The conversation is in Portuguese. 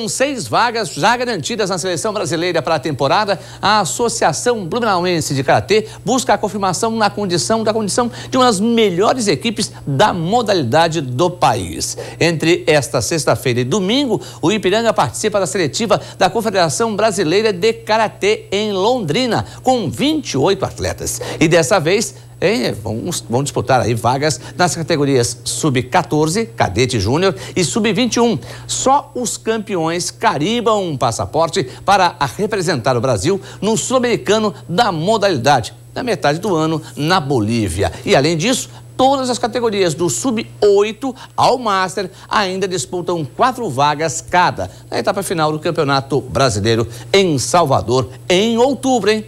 Com seis vagas já garantidas na seleção brasileira para a temporada, a Associação Blumenauense de Karatê busca a confirmação na condição da condição de uma das melhores equipes da modalidade do país. Entre esta sexta-feira e domingo, o Ipiranga participa da seletiva da Confederação Brasileira de Karatê em Londrina, com 28 atletas. E dessa vez é, vão, vão, disputar aí vagas nas categorias sub-14, cadete júnior e sub-21. Só os campeões carimbam um passaporte para representar o Brasil no sul-americano da modalidade, na metade do ano na Bolívia. E além disso, todas as categorias do sub-8 ao Master ainda disputam quatro vagas cada na etapa final do Campeonato Brasileiro em Salvador, em outubro, hein?